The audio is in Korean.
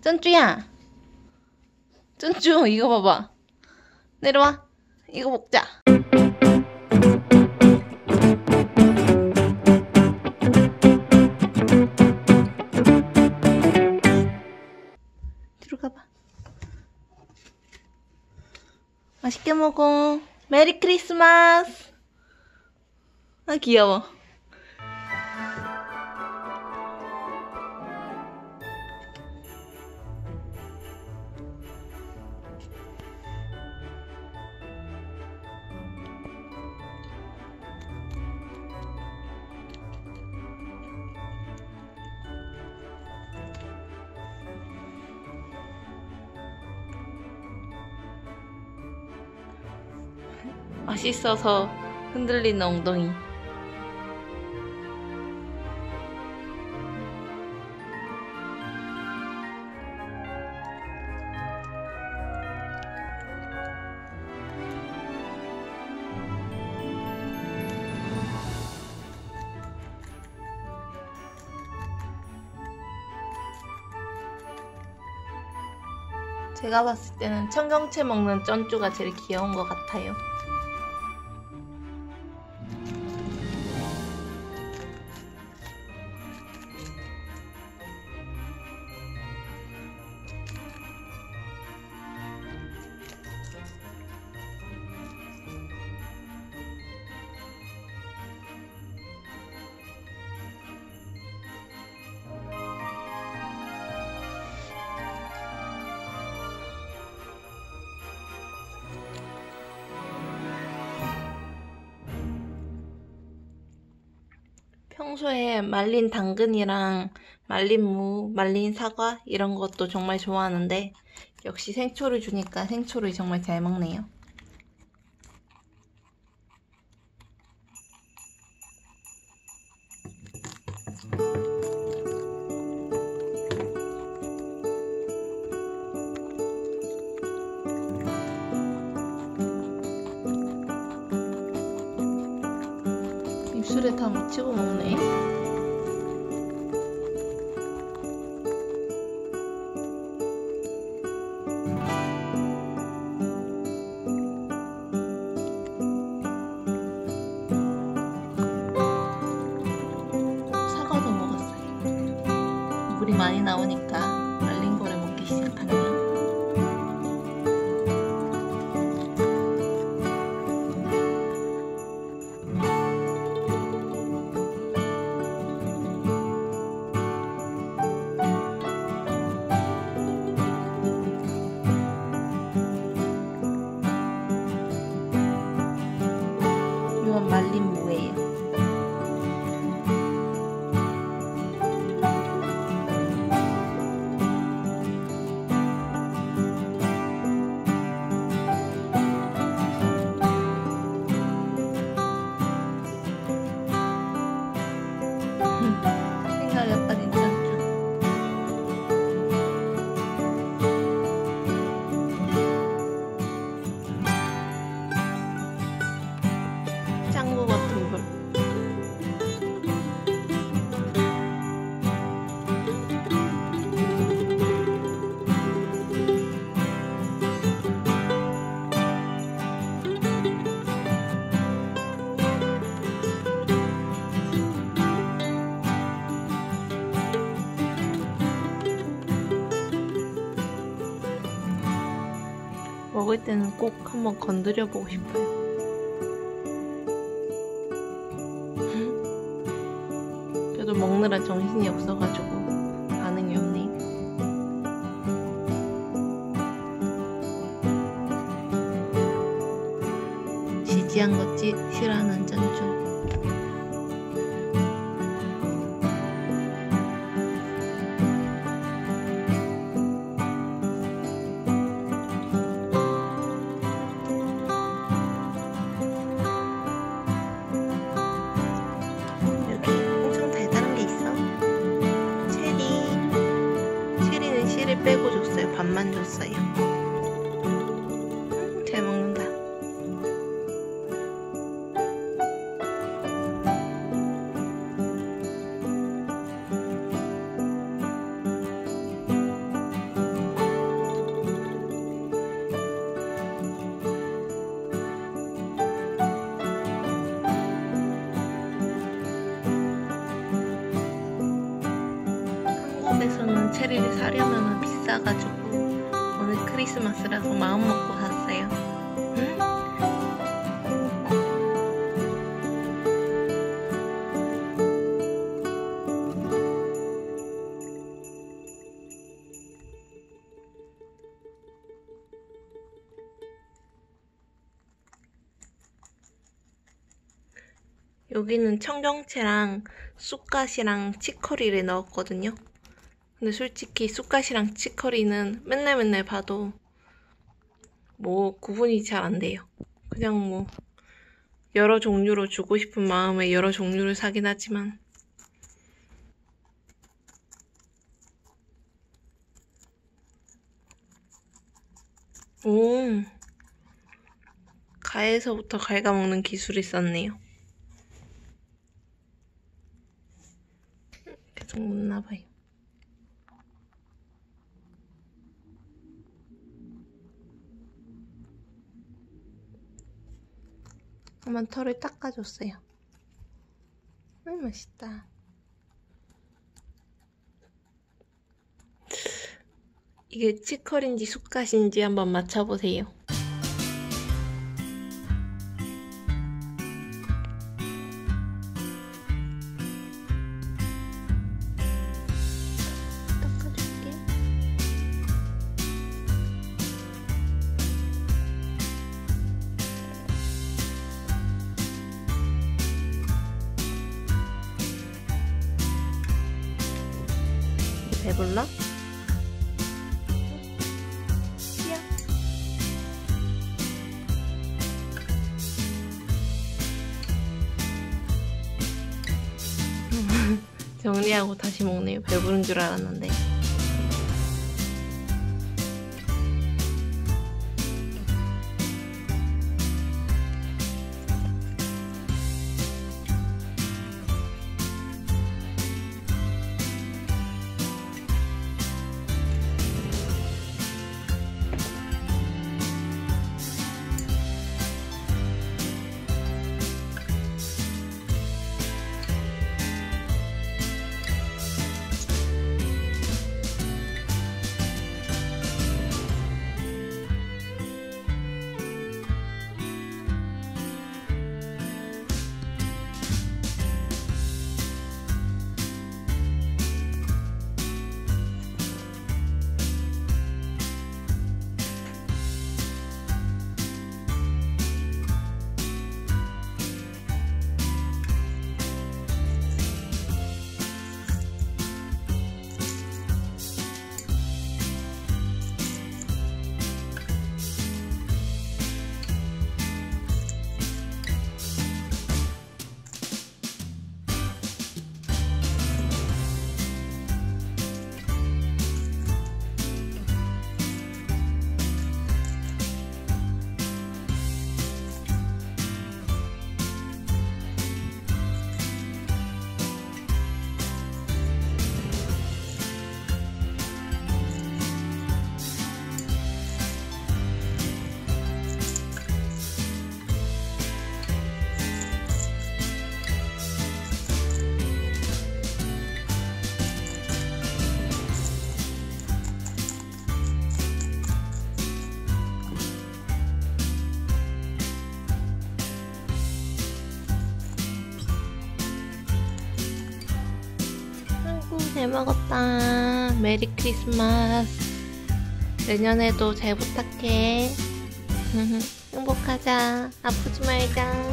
쩐쭈야. 쩐쭈, 이거 봐봐. 내려와. 이거 먹자. 뒤로 가봐. 맛있게 먹어. 메리 크리스마스. 아, 귀여워. 맛있어서 흔들리는 엉덩이. 제가 봤을 때는 청경채 먹는 쩐쭈가 제일 귀여운 것 같아요. 평소에 말린 당근이랑 말린 무, 말린 사과 이런 것도 정말 좋아하는데 역시 생초를 주니까 생초를 정말 잘 먹네요. 다 묻히고 먹네. 사과도 먹었어요. 물이 많이 나오니까 먹을 때는 꼭 한번 건드려 보고 싶어요. 그래도 먹느라 정신이 없어가지고 반응이 없네. 지지한 거지 싫어하는 짠쭈. 체리를 사려면 비싸가지고 오늘 크리스마스라서 마음 먹고 샀어요. 음? 여기는 청경채랑 쑥갓이랑 치커리를 넣었거든요. 근데 솔직히 쑥갓이랑 치커리는 맨날 맨날 봐도 뭐 구분이 잘 안 돼요. 그냥 뭐 여러 종류로 주고 싶은 마음에 여러 종류를 사긴 하지만 오 가에서부터 갉아먹는 기술이 있었네요. 계속 묻나봐요. 한번 털을 닦아줬어요. 음, 맛있다. 이게 치컬인지 쑥갓인지 한번 맞춰보세요. 배불러? 야. 정리하고 다시 먹네요. 배부른 줄 알았는데. 잘 먹었다. 메리 크리스마스. 내년에도 잘 부탁해. 행복하자. 아프지 말자.